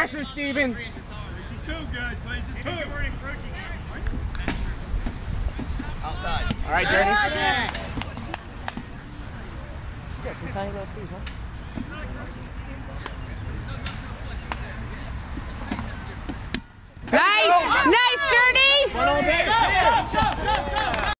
Pressure, Steven. Two guys, plays it two. Outside. All right, Journey. She got some tiny little feet, huh?